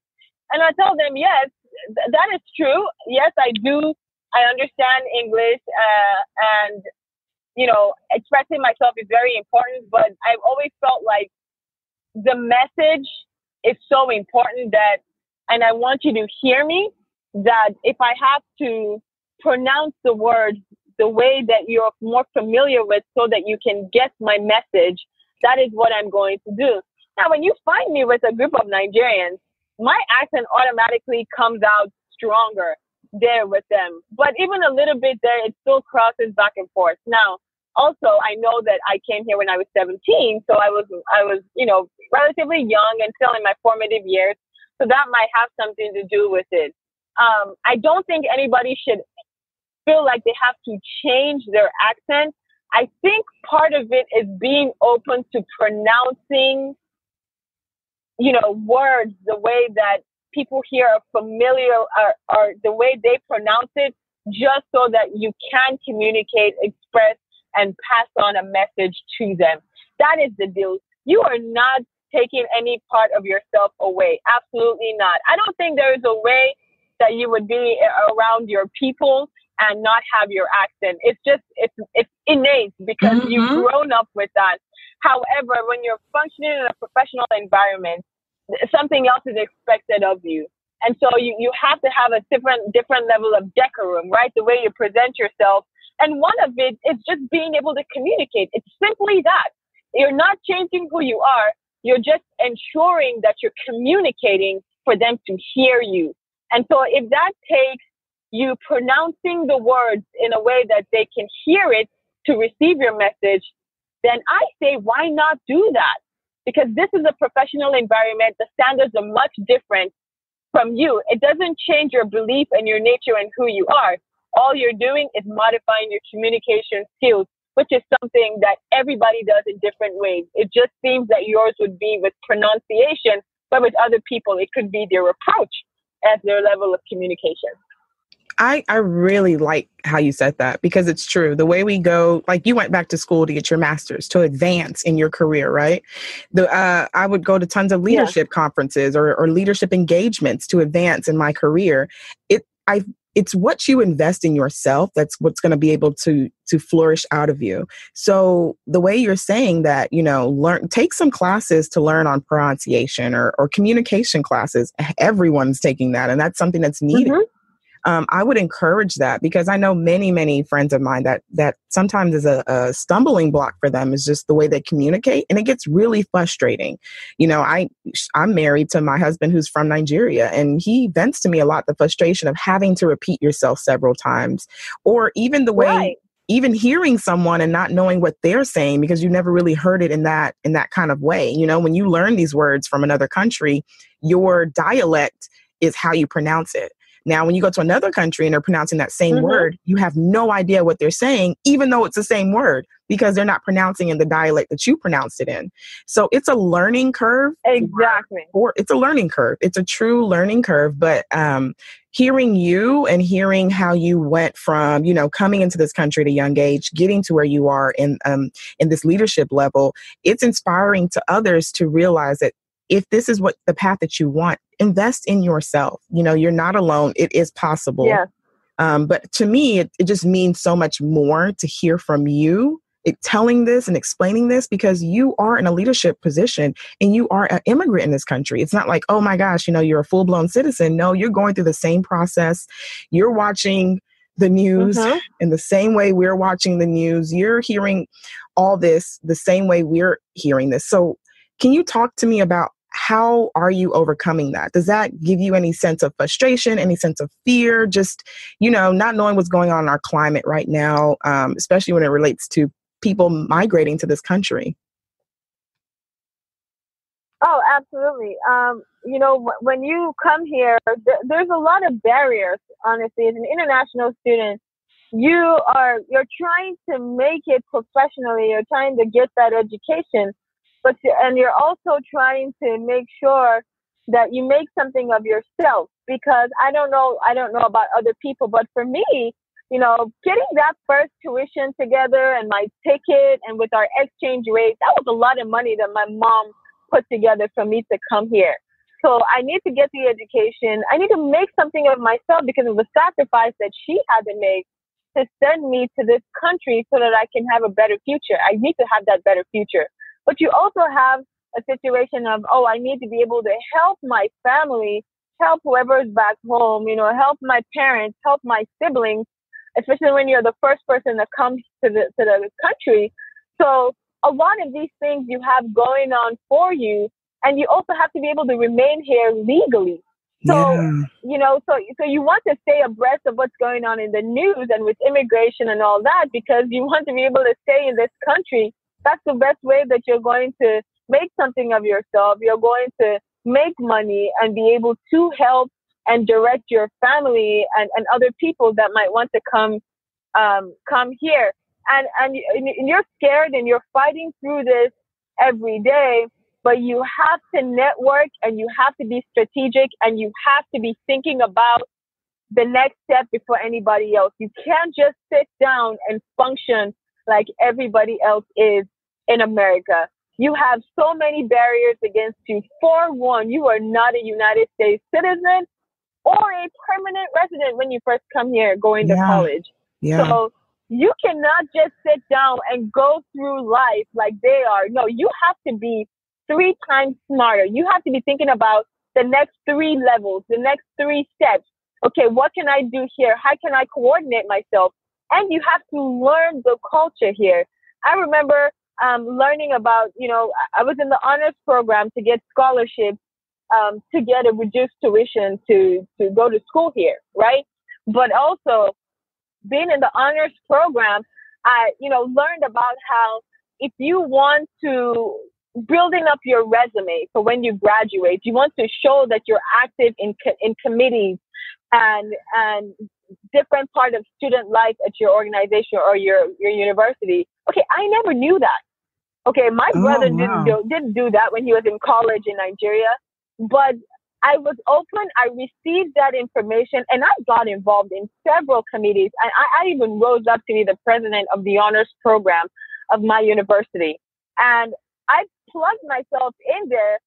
And I tell them, "Yes, th- that is true. Yes, I do. I understand English, uh, and you know, expressing myself is very important. But I've always felt like the message is so important that, and I want you to hear me that if I have to pronounce the word the way that you're more familiar with so that you can get my message, that is what I'm going to do. Now, when you find me with a group of Nigerians, my accent automatically comes out stronger there with them. But even a little bit there, it still crosses back and forth. Now, also I know that I came here when I was 17, so I was I was you know relatively young and still in my formative years, so that might have something to do with it. Um, I don't think anybody should feel like they have to change their accent. I think part of it is being open to pronouncing, you know, words the way that people here are familiar or, or the way they pronounce it, just so that you can communicate, express, and pass on a message to them. That is the deal. You are not taking any part of yourself away. Absolutely not. I don't think there is a way that you would be around your people and not have your accent. It's just it's it's innate because mm-hmm. you've grown up with that. However, when you're functioning in a professional environment, something else is expected of you. And so you, you have to have a different different level of decorum, right? The way you present yourself. And one of it is just being able to communicate. It's simply that. You're not changing who you are. You're just ensuring that you're communicating for them to hear you. And so if that takes you pronouncing the words in a way that they can hear it to receive your message, then I say, why not do that? Because this is a professional environment. The standards are much different from you. It doesn't change your belief and your nature and who you are. All you're doing is modifying your communication skills, which is something that everybody does in different ways. It just seems that yours would be with pronunciation, but with other people, it could be their approach as their level of communication. I, I really like how you said that because it's true. The way we go, like you went back to school to get your master's to advance in your career, right? The uh, I would go to tons of leadership yeah. conferences or, or leadership engagements to advance in my career. It I it's what you invest in yourself that's what's going to be able to to flourish out of you. So the way you're saying that you know learn take some classes to learn on pronunciation or, or communication classes. Everyone's taking that and that's something that's needed. Mm-hmm um, I would encourage that because I know many, many friends of mine that that sometimes is a, a, stumbling block for them is just the way they communicate, and it gets really frustrating. You know, I I'm married to my husband who's from Nigeria, and he vents to me a lot the frustration of having to repeat yourself several times, or even the way. Right even hearing someone and not knowing what they're saying because you never really heard it in that in that kind of way you know when you learn these words from another country your dialect is how you pronounce it now, when you go to another country and they're pronouncing that same mm-hmm. word, you have no idea what they're saying, even though it's the same word, because they're not pronouncing in the dialect that you pronounced it in. So it's a learning curve. Exactly. Or it's a learning curve. It's a true learning curve. But um, hearing you and hearing how you went from, you know, coming into this country at a young age, getting to where you are in um, in this leadership level, it's inspiring to others to realize that if this is what the path that you want, invest in yourself. You know, you're not alone. It is possible. Yeah. Um, but to me, it, it just means so much more to hear from you it, telling this and explaining this because you are in a leadership position and you are an immigrant in this country. It's not like, oh my gosh, you know, you're a full blown citizen. No, you're going through the same process. You're watching the news mm-hmm. in the same way we're watching the news. You're hearing all this the same way we're hearing this. So, can you talk to me about how are you overcoming that? Does that give you any sense of frustration, any sense of fear? Just, you know, not knowing what's going on in our climate right now, um, especially when it relates to people migrating to this country? Oh, absolutely. Um, you know, when you come here, th- there's a lot of barriers. Honestly, as an international student, you are you're trying to make it professionally. You're trying to get that education, but and you're also trying to make sure that you make something of yourself because I don't know I don't know about other people but for me you know getting that first tuition together and my ticket and with our exchange rate that was a lot of money that my mom put together for me to come here. So I need to get the education. I need to make something of myself because of the sacrifice that she had to make to send me to this country so that I can have a better future. I need to have that better future but you also have a situation of, oh, I need to be able to help my family, help whoever's back home, you know, help my parents, help my siblings, especially when you're the first person that comes to the to the country. So a lot of these things you have going on for you, and you also have to be able to remain here legally. So, yeah. you know, so so you want to stay abreast of what's going on in the news and with immigration and all that because you want to be able to stay in this country. That's the best way that you're going to make something of yourself. You're going to make money and be able to help and direct your family and, and other people that might want to come um, come here. And, and and you're scared and you're fighting through this every day but you have to network and you have to be strategic and you have to be thinking about the next step before anybody else. You can't just sit down and function like everybody else is in America. You have so many barriers against you. For one, you are not a United States citizen or a permanent resident when you first come here going to yeah. college. Yeah. So you cannot just sit down and go through life like they are. No, you have to be three times smarter. You have to be thinking about the next three levels, the next three steps. Okay, what can I do here? How can I coordinate myself? And you have to learn the culture here. I remember um, learning about, you know, I was in the honors program to get scholarships um, to get a reduced tuition to, to go to school here, right? But also being in the honors program, I, you know, learned about how if you want to building up your resume for when you graduate. You want to show that you're active in in committees and and different part of student life at your organization or your your university. Okay, I never knew that. Okay, my oh, brother wow. didn't do, didn't do that when he was in college in Nigeria, but I was open. I received that information, and I got involved in several committees. And I, I even rose up to be the president of the honors program of my university. And I plugged myself in there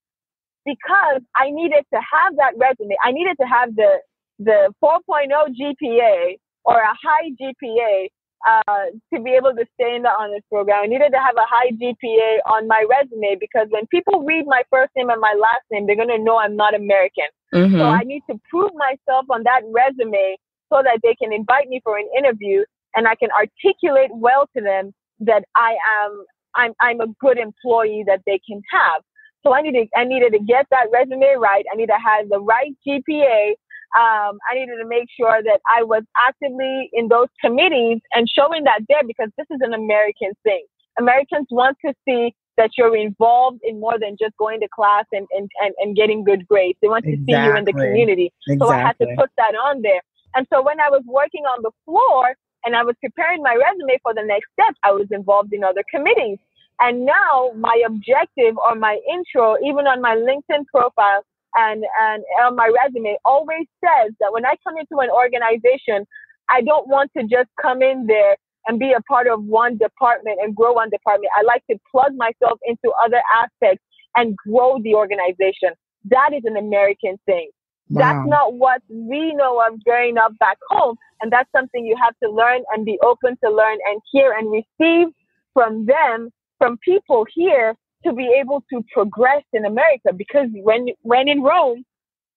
because I needed to have that resume. I needed to have the the 4.0 GPA or a high GPA uh, to be able to stay in the honors program. I needed to have a high GPA on my resume because when people read my first name and my last name, they're gonna know I'm not American. Mm-hmm. So I need to prove myself on that resume so that they can invite me for an interview and I can articulate well to them that I am I'm I'm a good employee that they can have. So I needed I needed to get that resume right. I needed to have the right GPA. Um, I needed to make sure that I was actively in those committees and showing that there because this is an American thing. Americans want to see that you're involved in more than just going to class and, and, and, and getting good grades. They want exactly. to see you in the community. Exactly. So I had to put that on there. And so when I was working on the floor, and I was preparing my resume for the next step, I was involved in other committees. And now my objective or my intro, even on my LinkedIn profile and, and on my resume, always says that when I come into an organization, I don't want to just come in there and be a part of one department and grow one department. I like to plug myself into other aspects and grow the organization. That is an American thing. Wow. That's not what we know of growing up back home. And that's something you have to learn and be open to learn and hear and receive from them, from people here to be able to progress in America. Because when, when in Rome,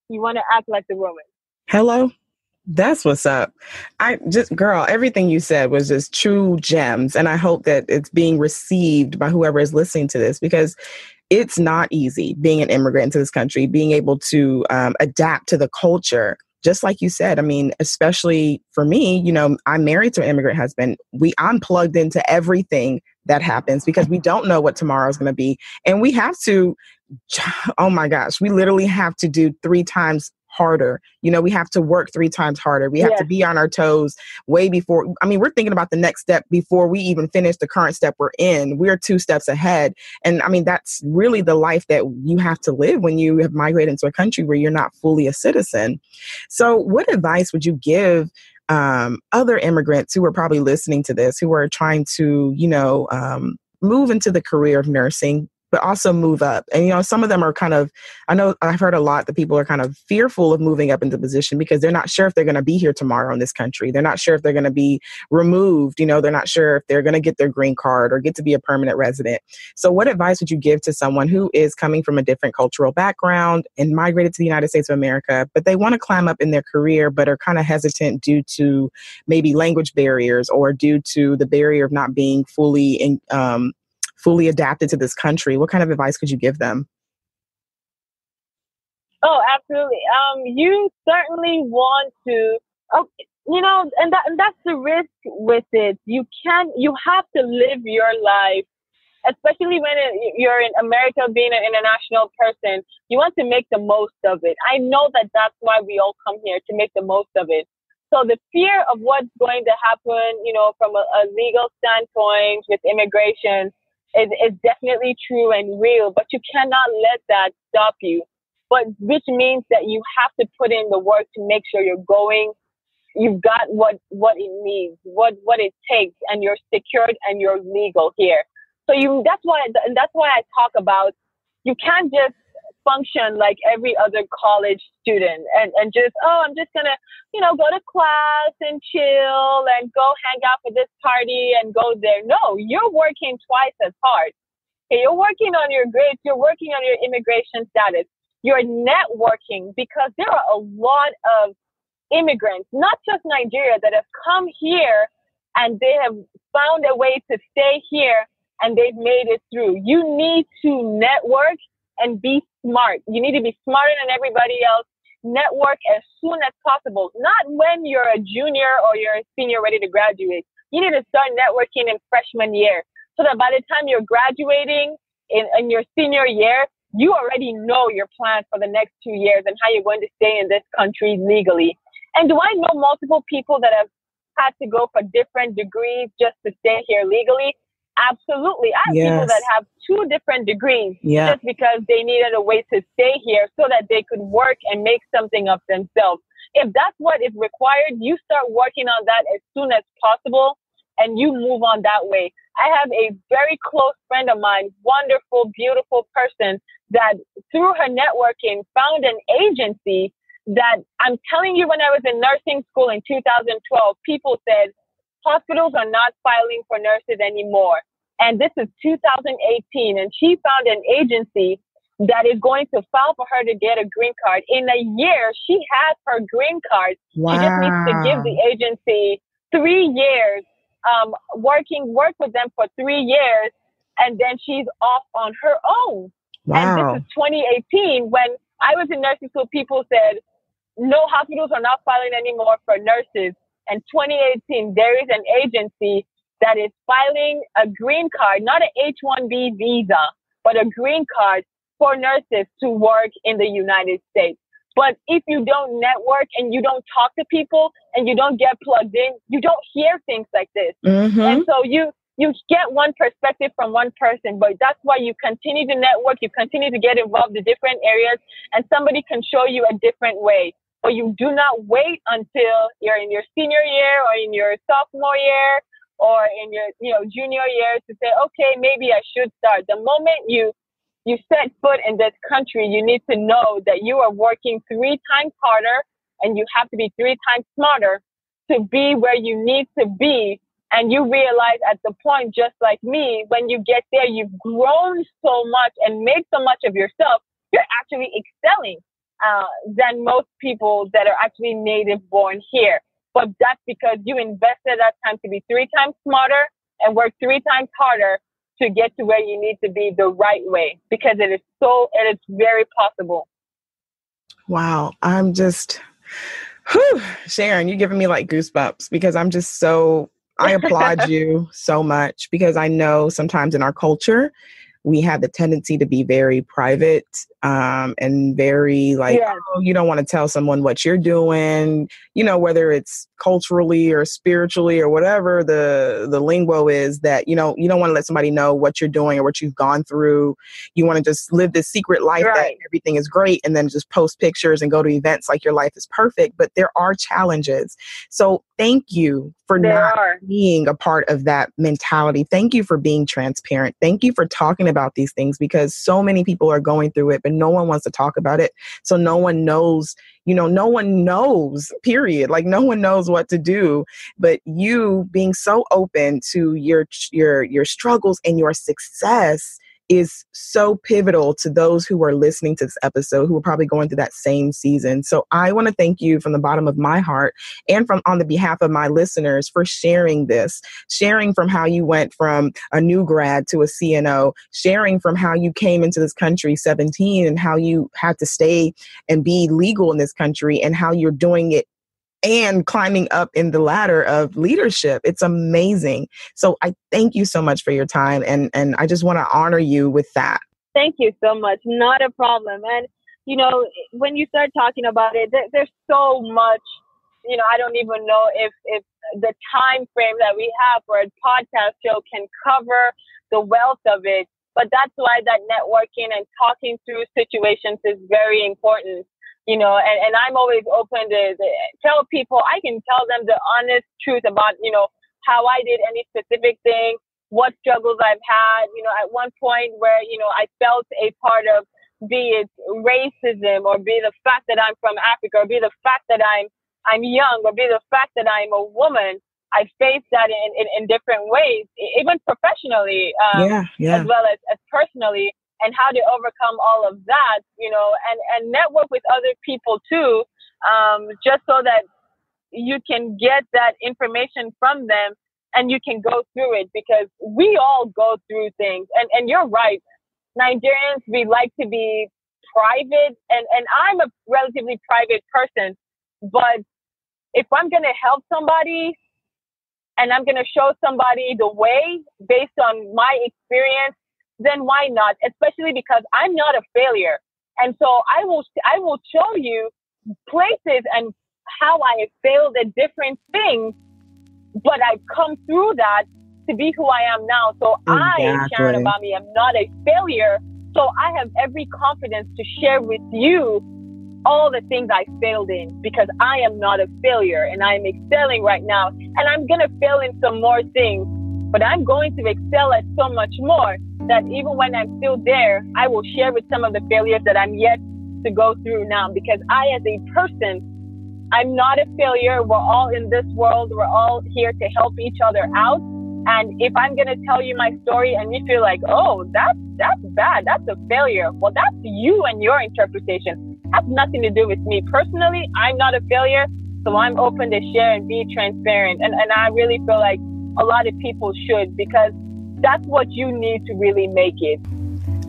you want to act like the Romans. Hello. That's what's up. I just, girl, everything you said was just true gems. And I hope that it's being received by whoever is listening to this because it's not easy being an immigrant into this country, being able to um, adapt to the culture. Just like you said, I mean, especially for me, you know, I'm married to an immigrant husband. We I'm plugged into everything that happens because we don't know what tomorrow is going to be, and we have to. Oh my gosh, we literally have to do three times harder. You know, we have to work three times harder. We have yeah. to be on our toes way before. I mean, we're thinking about the next step before we even finish the current step we're in. We're two steps ahead. And I mean, that's really the life that you have to live when you have migrated into a country where you're not fully a citizen. So, what advice would you give? Um, other immigrants who are probably listening to this, who are trying to, you know, um, move into the career of nursing, but also move up. And you know, some of them are kind of I know I've heard a lot that people are kind of fearful of moving up into position because they're not sure if they're going to be here tomorrow in this country. They're not sure if they're going to be removed, you know, they're not sure if they're going to get their green card or get to be a permanent resident. So what advice would you give to someone who is coming from a different cultural background and migrated to the United States of America, but they want to climb up in their career but are kind of hesitant due to maybe language barriers or due to the barrier of not being fully in, um, fully adapted to this country, what kind of advice could you give them? Oh, absolutely. Um, you certainly want to. Oh, you know, and that and that's the risk with it. You can you have to live your life, especially when you're in America, being an international person. You want to make the most of it. I know that that's why we all come here to make the most of it. So the fear of what's going to happen, you know, from a, a legal standpoint with immigration is, is definitely true and real, but you cannot let that stop you. But which means that you have to put in the work to make sure you're going, you've got what, what it needs, what, what it takes, and you're secured and you're legal here. So you, that's why, and that's why I talk about, you can't just function like every other college student and, and just, oh, I'm just going to, you know, go to class and chill and go hang out for this party and go there. No, you're working twice as hard. Okay, you're working on your grades, you're working on your immigration status, you're networking because there are a lot of immigrants, not just Nigeria, that have come here and they have found a way to stay here and they've made it through. You need to network and be smart. You need to be smarter than everybody else. Network as soon as possible, not when you're a junior or you're a senior ready to graduate. You need to start networking in freshman year so that by the time you're graduating in, in your senior year, you already know your plans for the next two years and how you're going to stay in this country legally. And do I know multiple people that have had to go for different degrees just to stay here legally? Absolutely. I have yes. people that have two different degrees yeah. just because they needed a way to stay here so that they could work and make something of themselves. If that's what is required, you start working on that as soon as possible and you move on that way. I have a very close friend of mine, wonderful, beautiful person that through her networking found an agency that I'm telling you, when I was in nursing school in 2012, people said, hospitals are not filing for nurses anymore. And this is 2018. And she found an agency that is going to file for her to get a green card. In a year, she has her green card. Wow. She just needs to give the agency three years, um, working, work with them for three years, and then she's off on her own. Wow. And this is 2018 when I was in nursing school, people said, no hospitals are not filing anymore for nurses and 2018, there is an agency that is filing a green card, not an H-1B visa, but a green card for nurses to work in the United States. But if you don't network and you don't talk to people and you don't get plugged in, you don't hear things like this. Mm-hmm. And so you, you get one perspective from one person, but that's why you continue to network, you continue to get involved in different areas, and somebody can show you a different way but you do not wait until you're in your senior year or in your sophomore year or in your you know junior year to say okay maybe i should start. The moment you you set foot in this country you need to know that you are working three times harder and you have to be three times smarter to be where you need to be. And you realize at the point just like me when you get there you've grown so much and made so much of yourself you're actually excelling uh, than most people that are actually native born here. But that's because you invested that time to be three times smarter and work three times harder to get to where you need to be the right way because it is so, it is very possible. Wow. I'm just, whew, Sharon, you're giving me like goosebumps because I'm just so, I applaud you so much because I know sometimes in our culture, we have the tendency to be very private um, and very like, yeah. oh, you don't want to tell someone what you're doing, you know, whether it's culturally or spiritually or whatever the the lingo is that you know you don't want to let somebody know what you're doing or what you've gone through. You want to just live this secret life right. that everything is great and then just post pictures and go to events like your life is perfect. But there are challenges. So thank you for there not are. being a part of that mentality. Thank you for being transparent. Thank you for talking about these things because so many people are going through it, but no one wants to talk about it. So no one knows, you know, no one knows, period. Like no one knows what to do. But you being so open to your your your struggles and your success is so pivotal to those who are listening to this episode who are probably going through that same season. So I want to thank you from the bottom of my heart and from on the behalf of my listeners for sharing this, sharing from how you went from a new grad to a CNO, sharing from how you came into this country 17 and how you had to stay and be legal in this country and how you're doing it and climbing up in the ladder of leadership. It's amazing. So I thank you so much for your time and and I just want to honor you with that. Thank you so much. Not a problem. And you know, when you start talking about it, there, there's so much. You know, I don't even know if if the time frame that we have for a podcast show can cover the wealth of it. But that's why that networking and talking through situations is very important you know, and, and I'm always open to, to tell people, I can tell them the honest truth about, you know, how I did any specific thing, what struggles I've had, you know, at one point where, you know, I felt a part of be it racism or be the fact that I'm from Africa or be the fact that I'm, I'm young or be the fact that I'm a woman. I faced that in, in, in different ways, even professionally, um, yeah, yeah. as well as, as personally and how to overcome all of that, you know, and, and network with other people too, um, just so that you can get that information from them and you can go through it because we all go through things. And, and you're right. Nigerians, we like to be private and, and I'm a relatively private person, but if I'm going to help somebody and I'm going to show somebody the way based on my experience then why not? Especially because I'm not a failure. And so I will, I will show you places and how I have failed at different things, but I've come through that to be who I am now. So exactly. I, Sharon Abami, am not a failure. So I have every confidence to share with you all the things I failed in because I am not a failure and I am excelling right now. And I'm going to fail in some more things, but I'm going to excel at so much more that even when I'm still there, I will share with some of the failures that I'm yet to go through now because I, as a person, I'm not a failure. We're all in this world. We're all here to help each other out. And if I'm going to tell you my story and you feel like, oh, that's, that's bad. That's a failure. Well, that's you and your interpretation. Has nothing to do with me. Personally, I'm not a failure. So I'm open to share and be transparent. And, and I really feel like a lot of people should because that's what you need to really make it.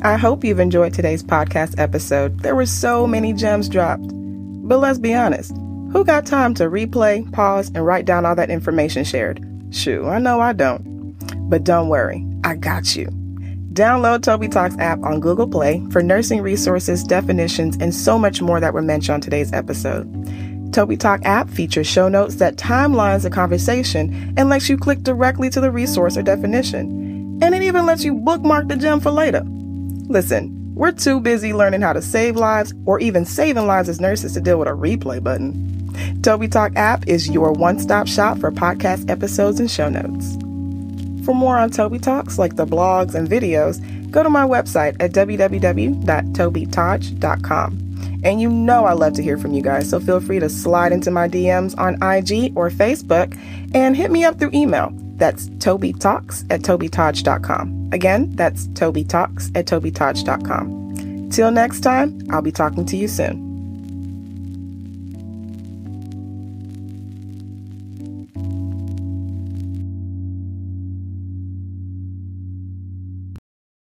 I hope you've enjoyed today's podcast episode. There were so many gems dropped. But let's be honest who got time to replay, pause, and write down all that information shared? Shoo, I know I don't. But don't worry, I got you. Download Tobi Talks app on Google Play for nursing resources, definitions, and so much more that were mentioned on today's episode. Tobi Talk app features show notes that timelines the conversation and lets you click directly to the resource or definition and it even lets you bookmark the gem for later. Listen, we're too busy learning how to save lives or even saving lives as nurses to deal with a replay button. Tobi Talk app is your one stop shop for podcast episodes and show notes. For more on Tobi Talks, like the blogs and videos, go to my website at www.tobytaj.com. And you know I love to hear from you guys, so feel free to slide into my DMs on IG or Facebook and hit me up through email that's Tobi Talks at TobyTaj.com. Again, that's Tobi Talks at TobyTaj.com. Till next time, I'll be talking to you soon.